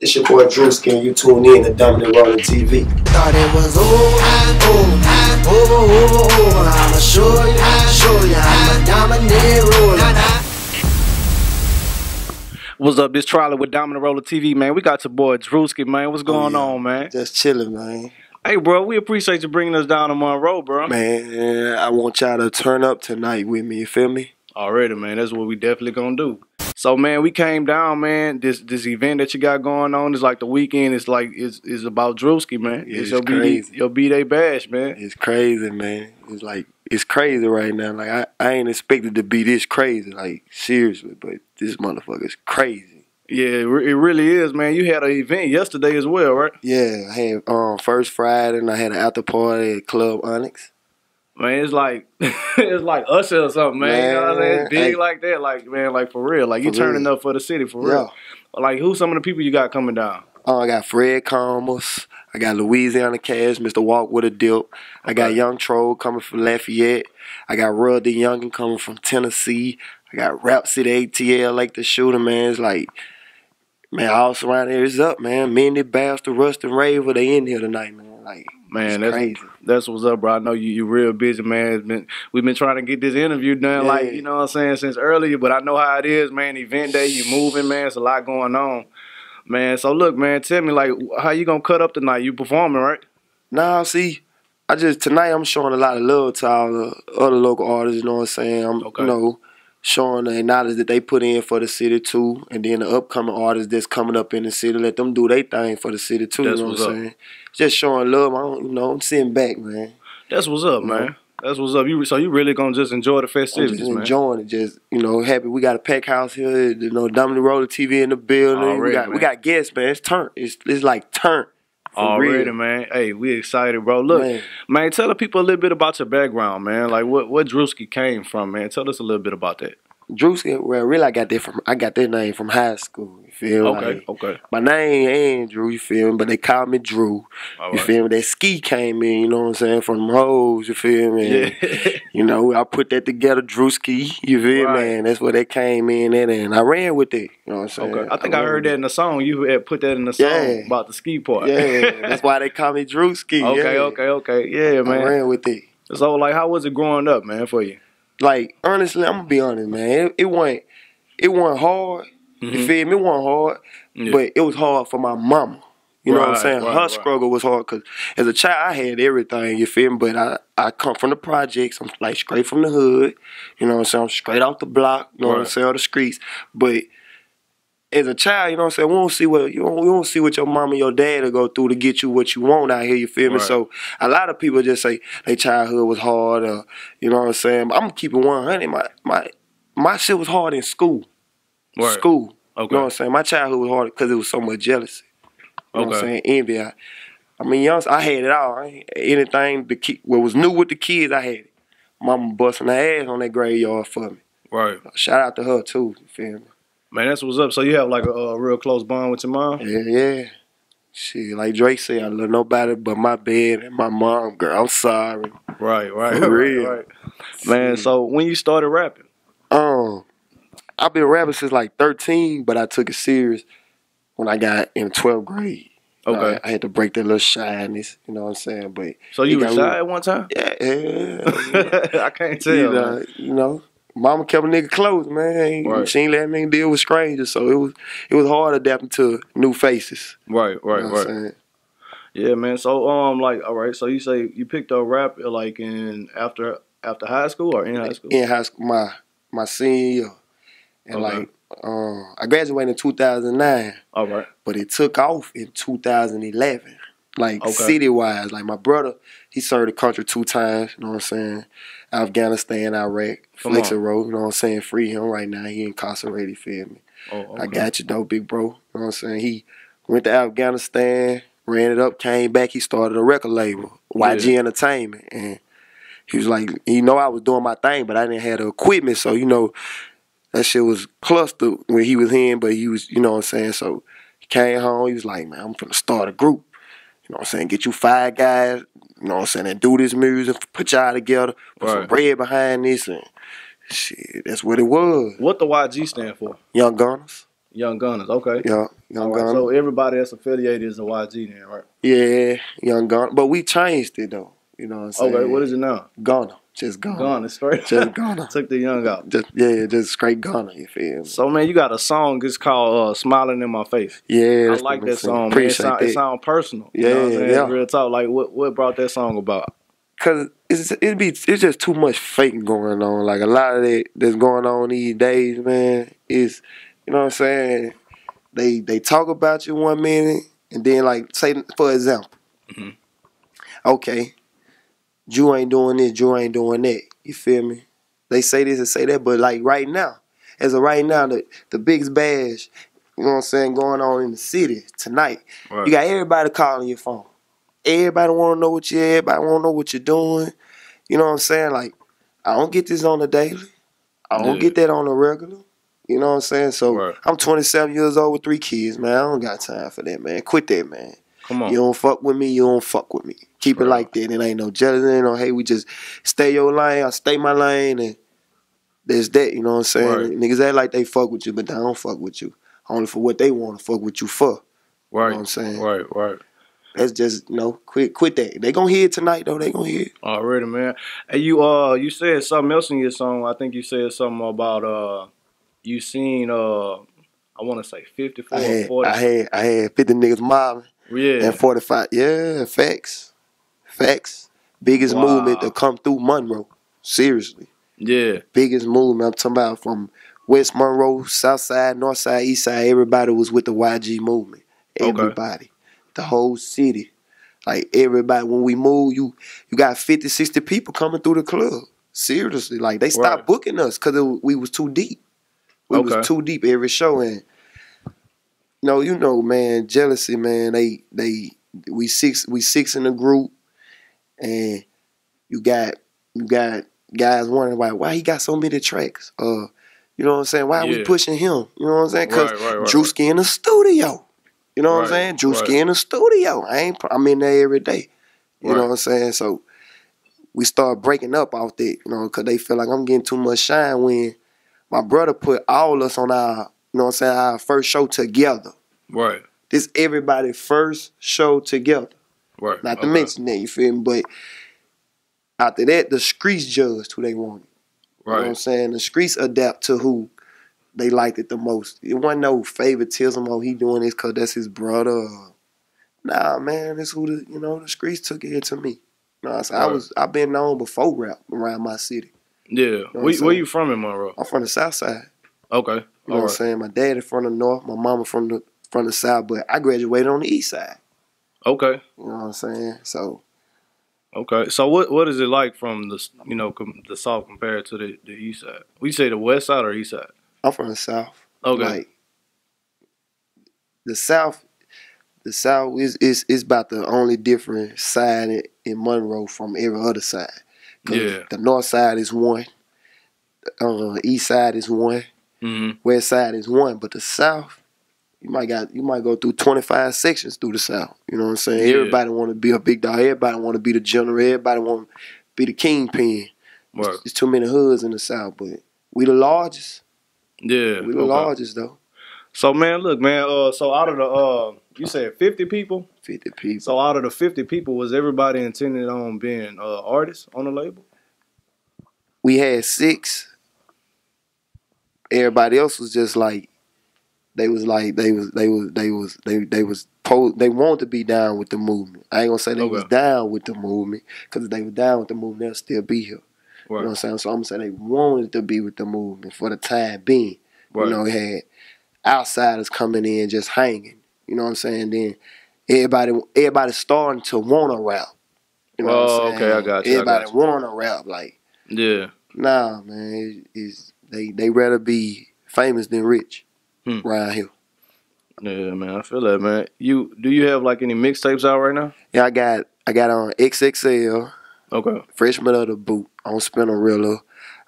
It's your boy Drewzkii and you tune in to Dominant Rolling TV. Thought it was over, over, over, over, over. I'ma show you, show you, I'm a dominant roller. What's up? This Trolley with Dominant Rolla TV, man. We got your boy Drewzkii, man. What's going yeah. on, man? Just chilling, man. Hey, bro, we appreciate you bringing us down to Monroe, bro. Man, I want y'all to turn up tonight with me. You feel me? Already, man. That's what we definitely gonna do. So, man, we came down, man. This this event that you got going on is like the weekend. It's like it's, it's about Drewzkii, man. It's it's your crazy. B your B Day bash, man. It's crazy, man. It's like it's crazy right now. Like I, I ain't expected to be this crazy. Like seriously, but this motherfucker is crazy. Yeah, it, it really is, man. You had an event yesterday as well, right? Yeah, I had um first Friday and I had an after party at Club Onyx. Man, it's like it's like Usher or something, man. You know what I'm saying? It's big like that, like man, like for real. Like you turning real. up for the city for Yeah. real. Like who some of the people you got coming down? Oh, I got Fred Combs. I got Louisiana Cash, Mr. Walk with a Dip. I got Young Troll coming from Lafayette. I got Rud the Youngin coming from Tennessee. I got Rap City ATL, like the shooter, man. It's like, man, all surrounding areas up, man. Mindy, Bastard, Rust, and Raver, they in here tonight, man. Like, Man, it's that's crazy. that's what's up, bro. I know you you real busy, man. It's been we've been trying to get this interview done, Yeah. like you know what I'm saying, since earlier. But I know how it is, man. Event day, you moving, man. It's a lot going on, man. So look, man, tell me like how you gonna cut up tonight? You performing, right? Nah, see, I just tonight I'm showing a lot of love to all the other local artists. You know what I'm saying? I'm, Okay. you know, showing the knowledge that they put in for the city too, and then the upcoming artists that's coming up in the city, let them do their thing for the city too. That's you know what up. I'm saying? Just showing love. I don't, you know, I'm sitting back, man. That's what's up, man. That's what's up. You so you really gonna just enjoy the festivities, just man? enjoying it. Just you know, happy we got a pack house here. You know, Dominant Rolla TV in the building. Already, we got we got guests, man. It's turn. It's it's like turn. For Already, real. man. Hey, we excited, bro. Look, man. Man. tell the people a little bit about your background, man. Like what what Drewzkii came from, man. Tell us a little bit about that. Drewzkii, well, really, I got that from I got that name from high school. You feel? Okay, Like, okay. My name ain't Andrew, you feel me? But they call me Drew. All You right. feel me? That ski came in, you know what I'm saying, from hoes, you feel me? Yeah. You know, I put that together, Drew Ski, you feel Right. me? And that's where that came in at, and I ran with it. You know what I'm saying? Okay, I think I, ran heard that in the song. You had put that in the song Yeah. about the ski part. Yeah, that's why they call me Drew Ski. okay, yeah. okay, okay. Yeah, I man. ran with it. So, like, how was it growing up, man, for you? Like, honestly, I'm gonna be honest, man. It, it wasn't it wasn't hard. You Mhm. feel me? It wasn't hard. Yeah. But it was hard for my mama. You know what I'm saying? right, Her right. struggle was hard because as a child, I had everything, you feel me? But I, I come from the projects. I'm like straight from the hood. You know what I'm saying? I'm straight off the block. You know what I'm saying? Off the streets. But as a child, you know what I'm saying? We don't see what you don't, don't see what your mom and your dad will go through to get you what you want out here. You feel me? Right. So a lot of people just say their childhood was hard. Or, you know what I'm saying? But I'm keeping 100. My my my shit was hard in school. Right. School. Okay. You know what I'm saying? My childhood was hard because it was so much jealousy. You know what I'm saying? Envy. I, I mean, young, I had it all. Anything the ki- what was new with the kids, I had it. Mama busting her ass on that graveyard for me. Right. Shout out to her too. You feel me? Man, that's what's up. So, you have like a, a real close bond with your mom? Yeah, yeah. Shit, like Drake said, I love nobody but my bed and my mom, girl. I'm sorry. Right, right. For right, real. right. Man, so when you started rapping? Um, I've been rapping since like 13, but I took it serious when I got in 12th grade. Okay. I, I had to break that little shyness, you know what I'm saying? But So, you got shy at one time? Yeah, yeah. I can't tell. you, know, you know, mama kept a nigga close, man. Right. She ain't let nigga deal with strangers, so it was it was hard adapting to new faces. Right, right, you know right. Yeah, man. So um, like, all right. So you say you picked up rap uh, like in after after high school or in high school? In high school, my my senior year, and Okay. like um, I graduated in 2009, All right. but it took off in 2011. Like Okay. city wise, like my brother, he served the country two times. You know what I'm saying? Afghanistan, Iraq, Come Flex on. Road. You know what I'm saying? Free him right now. He incarcerated. Feel me? Oh, okay. I got you though, big bro. You know what I'm saying? He went to Afghanistan, ran it up, came back. He started a record label, YG Entertainment, and he was like, you know, I was doing my thing, but I didn't have the equipment, so you know, that shit was clustered when he was in, but he was, you know what I'm saying? So he came home. He was like, man, I'm gonna start a group. You know what I'm saying? Get you five guys. You know what I'm saying? And do this music, put y'all together, put some bread behind this, and shit, that's what it was. What the YG stand for? Young Gunners. Young Gunners. Okay. Yeah, Young All right, Gunner. So everybody that's affiliated is a YG then, right? yeah, Young Gunner. But we changed it though. You know what I'm saying? Okay. What is it now? Gunner? Just Gunner. Gunner straight. Just Gunner. Took the young out. Just yeah, just straight Gunner. You feel me? So man, you got a song. It's called uh, "Smiling in My Face." Yeah, I like that song. Man. It, sound, it sound personal. You know what I'm Yeah, saying? yeah. Real talk. Like what what brought that song about? Cause it's it be it's just too much fake going on. Like a lot of that that's going on these days, man. Is you know what I'm saying? They they talk about you one minute and then like say for example, Mhm. okay, Jew ain't doing this, Jew ain't doing that. You feel me? They say this and say that, but like right now, as of right now, the the biggest bash, you know what I'm saying, going on in the city tonight. Right. You got everybody calling your phone. Everybody want to know what you. Everybody want to know what you're doing. You know what I'm saying? Like, I don't get this on the daily. I don't Yeah. get that on the regular. You know what I'm saying? So Right. I'm 27 years old with three kids, man. I don't got time for that, man. Quit that, man. Come on. You don't fuck with me, you don't fuck with me. Keep it like that. It ain't no jealousy, ain't no hey, we just stay your lane, I stay my lane, and there's that. You know what I'm saying? Right. Niggas act like they fuck with you, but they don't fuck with you. Only for what they want to fuck with you for. You right. know what I'm saying? Right. Right. That's just you know, quit quit that. They gonna hear it tonight though. They gonna hear it. Already, man. And you uh you said something else in your song. I think you said something about uh you seen uh I want to say 54 I had 40. I had I had fifty niggas mobbing yeah. and forty five. Yeah, facts, facts. Biggest Wow. movement to come through Monroe. Seriously, yeah. biggest movement. I'm talking about from West Monroe, South Side, North Side, East Side. Everybody was with the YG movement. Okay. Everybody, the whole city. Like everybody, when we move, you you got 50, 60 people coming through the club. Seriously, like they stopped Right. booking us because we was too deep. We Okay. was too deep every show, and no, you know, man, jealousy, man. They they we six we six in the group, and you got you got guys wondering why why he got so many tracks. Uh, you know what I'm saying? Why we pushing him? You know what I'm saying? Because Right, right, right, Drewzkii in the studio. You know what I'm saying? Drewzkii in the studio. I ain't. I'm in there every day. You know what I'm saying? So we start breaking up off that. You know, because they feel like I'm getting too much shine when my brother put all us on our. You know what I'm saying? Our first show together. Right. This everybody first show together. Right. Not to mention that, you feel me? But after that, the streets judged who they wanted. You know what I'm saying? The streets adapt to who they liked it the most. It wasn't no favoritism, oh, he doing this because that's his brother. Nah, man, that's who the, you know, the streets took it to me. You know what I'm saying? I was, I've been known before rap around my city. Yeah. what I'm Where, where you from in Monroe? I'm from the south side. Okay. You know All what I'm saying? My dad is from the north, my mama from the from the south, but I graduated on the east side. Okay. You know what I'm saying? So Okay. So what what is it like from the you know com- the south compared to the, the east side? We say the west side or east side? I'm from the south. Okay. Like the South, the South is is is about the only different side in, in Monroe from every other side. Yeah. The North side is one. Uh, East side is one. hmm West side is one. But the South, you might got you might go through twenty five sections through the South. You know what I'm saying? Yeah. Everybody want to be a big dog. Everybody want to be the general. Everybody want to be the kingpin. Right. There's too many hoods in the South, but we the largest. Yeah. We the okay. largest though. So man, look, man. Uh, so out of the uh, you said fifty people. Fifty people. So out of the fifty people, was everybody intended on being uh artists on the label? we had six. Everybody else was just like they was like they was they was they was they they was po- they wanted to be down with the movement. I ain't gonna say they oh, was down with the movement because if they were down with the movement, they'll still be here. You know what I'm saying? So I'm gonna say they wanted to be with the movement for the time being. Right. You know, had outsiders coming in just hanging. You know what I'm saying? Then everybody everybody starting to wanna rap. You know what Oh, I'm saying? okay, I got you, Everybody wanna rap like Yeah. Nah, man, it- it's they they rather be famous than rich Hmm. around here. Yeah, man. I feel that, man. You do you have like any mixtapes out right now? Yeah, I got I got on XXL, Okay. freshman of the boot on Spinrilla.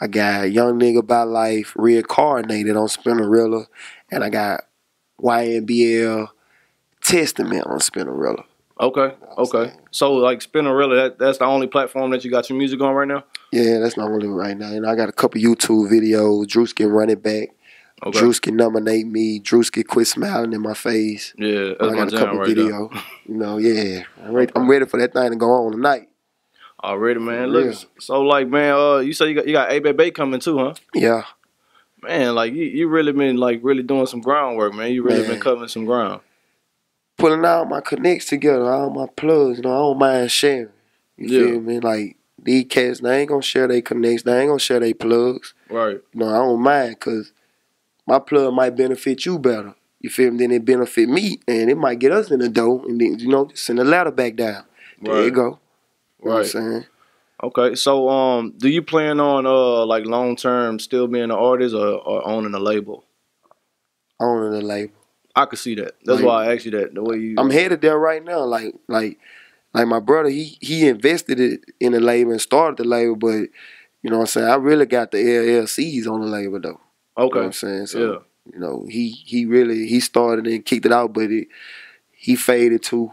I got Young Nigga by Life reincarnated on Spinrilla, and I got YNBL Testament on Spinrilla. Okay. Okay. So like Spinrilla, that that's the only platform that you got your music on right now? Yeah, that's not really right now. And I got a couple YouTube videos. Drewzkii run it back. Okay. Drewzkii nominate me. Drewzkii quit smiling in my face. Yeah, that's I got a couple right there. video. You know, yeah. I'm ready, I'm ready for that thing to go on tonight. Already, man. Look, so like, man, uh, you say you got you got A Bay coming too, huh? Yeah. Man, like you, you really been like really doing some groundwork, man. You really Man. been covering some ground. Pulling all my connects together, all my plugs, you know, I don't mind sharing. You Yeah. feel me? Like these cats, they ain't gonna share their connects, they ain't gonna share their plugs. Right. You know, I don't mind because my plug might benefit you better. You feel me? Then it benefit me, and it might get us in the door, and then you know, send the ladder back down. There you Right. go. You what I'm Right. saying? Okay. So, um, do you plan on uh like long term still being an artist or, or owning a label? Owning the label. I could see that. That's Like- why I asked you that. The way you. I'm headed there right now. Like, like, like my brother, he he invested it in the label and started the label, but you know what I'm saying. I really got the LLCs on the label though. You know what Okay. I'm saying? So Yeah. you know, he he really he started and kicked it out, but it he faded too.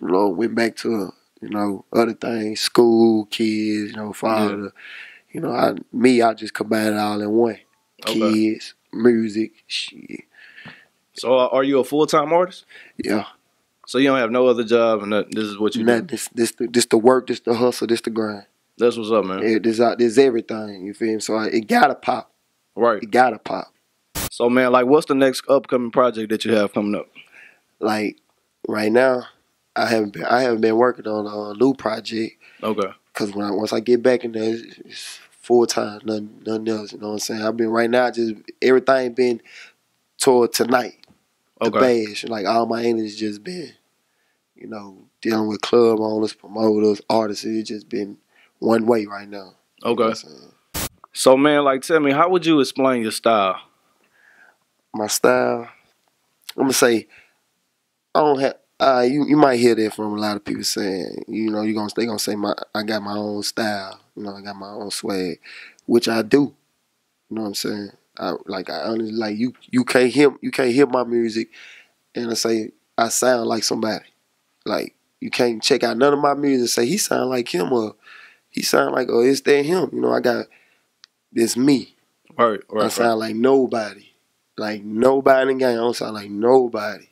You know, went back to you know other things, school, kids, you know, father. You know, I me I just combined it all in one. Okay. Kids, music, shit. So, uh, are you a full time artist? Yeah, So you don't have no other job, and this is what you Not do. this this the, this the work, this the hustle, this the grind. That's what's up, man. It, this, out- this everything. You feel me? So I, it gotta pop. Right. It gotta pop. So, man, like, what's the next upcoming project that you have coming up? Like right now, I haven't been I haven't been working on a new project Okay. because when I, once I get back in there, it's, it's full time, nothing, nothing else. You know what I'm saying? I've been right now, just everything been toward tonight. Okay. The Okay. bash, like all my energy's just been, you know, dealing with club owners, promoters, artists. It's just been one way right now. You know what Okay. I'm saying? So, man, like, tell me, how would you explain your style? my style. I'm gonna say I don't have. Uh, you you might hear that from a lot of people saying, you know, you gonna they gonna say my I got my own style. You know, I got my own swag, which I do. You know what I'm saying? I like I honestly like you. You can't hear you can't hear my music, and I say I sound like somebody. Like you can't check out none of my music and say he sound like him or he sound like oh it's that him. You know, I got this me. Right. I Right. right. sound like nobody. Like nobody in the game. I don't sound like nobody.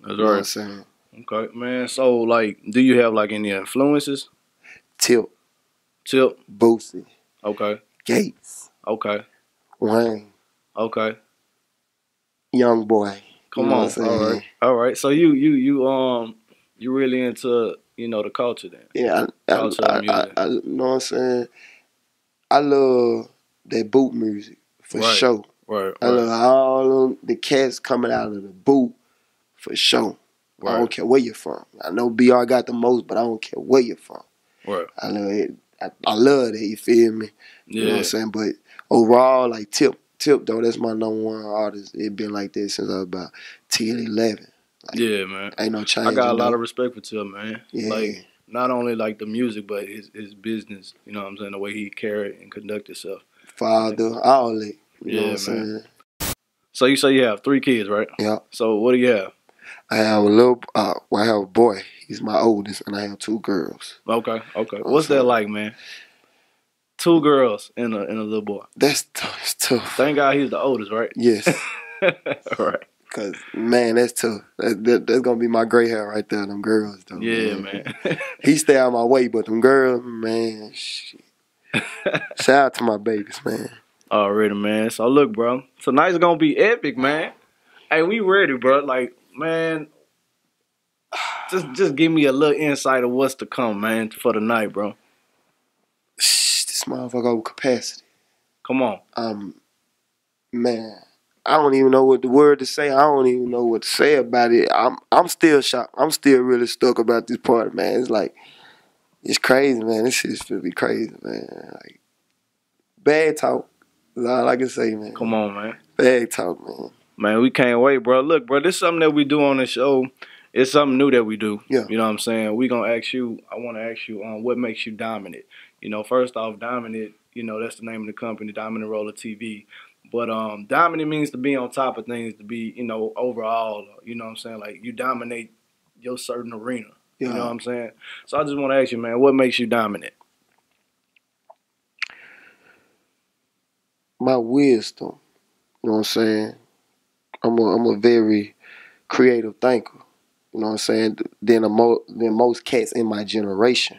That's You know what I'm right. saying? Okay, man. So, like, do you have like any influences? Tilt. Tilt. Boosie, Okay. Gates, Okay. Wayne, Okay. Young Boy. Come on. All right. All right. So you you you um you really into you know the culture then? Yeah, I, I, Culture I, I. I, know what I'm saying? I love that boot music for Right. sure. Right. I love all of the cats coming out of the boot for sure. I don't care where you're from. I know BR got the most, but I don't care where you're from. Right. I love it. I, I love it. You feel me? You know what Yeah. I'm saying? But overall, like Tip, Tip though, that's my number one artist. It been like this since I was about 10, 11. Yeah, man. Ain't no change. I got a lot that. of respect for Tip, man. Yeah. Like not only like the music, but his his business. You know what I'm saying? The way he carried and conduct himself. Father, all that. You know Yeah, what I'm saying? man. So you say you have three kids, right? Yeah. So what do you have? I have a little. Uh, well, I have a boy. He's my oldest, and I have two girls. Okay. Okay. What's that like, man? Two girls and a and a little boy. That's tough. Tough. Thank God he's the oldest, right? Yes, All right. cause man, that's tough. That, that, that's gonna be my gray hair right there. Them girls, though. Yeah, man. He stay out my way, but them girls, man. Shit. Shout out to my babies, man. Already, man. So look, bro. Tonight's gonna be epic, man. Hey, we ready, bro. Like, man. Just just give me a little insight of what's to come, man, for the night, bro. Shh, this motherfucker over capacity. Come on. Um, man, I don't even know what the word to say. I don't even know what to say about it. I'm I'm still shocked. I'm still really stuck about this part, man. It's like it's crazy, man. This shit's gonna be crazy, man. Like bad talk. Is all I can say, man. Come on, man. Bad talk, man. Man, we can't wait, bro. Look, bro, this is something that we do on the show. It's something new that we do. Yeah. You know what I'm saying? We gonna ask you. I want to ask you um, what makes you dominant. You know, first off, dominant. You know, that's the name of the company, Dominant Rolla TV. But um, dominant means to be on top of things, to be you know overall. You know what I'm saying? Like you dominate your certain arena. Yeah. You know uh-huh. what I'm saying? So I just want to ask you, man, what makes you dominant? My wisdom, You know what I'm saying? I'm a I'm a very creative thinker. You know what I'm saying? Than a mo than most cats in my generation.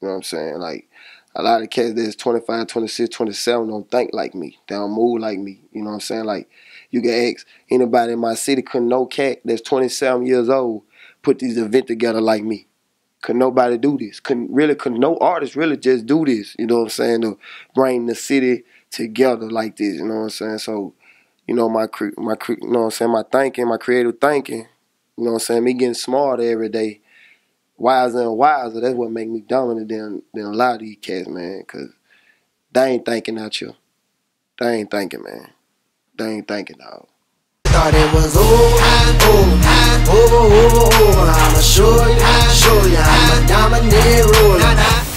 You know what I'm saying? Like a lot of cats that's 25, 26, 27 don't think like me. They don't move like me. You know what I'm saying? Like you can ask anybody in my city couldn't no cat that's 27 years old put these events together like me. Could nobody do this? Couldn't really could no artist really just do this, you know what I'm saying, to bring the city together like this, you know what I'm saying? So, you know, my my you know what I'm saying, my thinking, my creative thinking, you know what I'm saying, me getting smarter every day, wiser and wiser, that's what make me dominant than than a lot of these cats, man, cause they ain't thinking out you. They ain't thinking, man. They ain't thinking, dog. Thought it was over, over, over, over, over. I'ma show you, show you, I'm a dominant ruler.